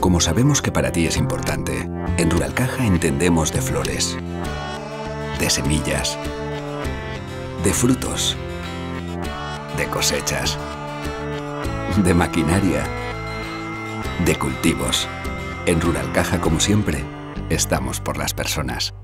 Como sabemos que para ti es importante, en Ruralcaja entendemos de flores, de semillas, de frutos, de cosechas, de maquinaria, de cultivos. En Rural Caja, como siempre, estamos por las personas.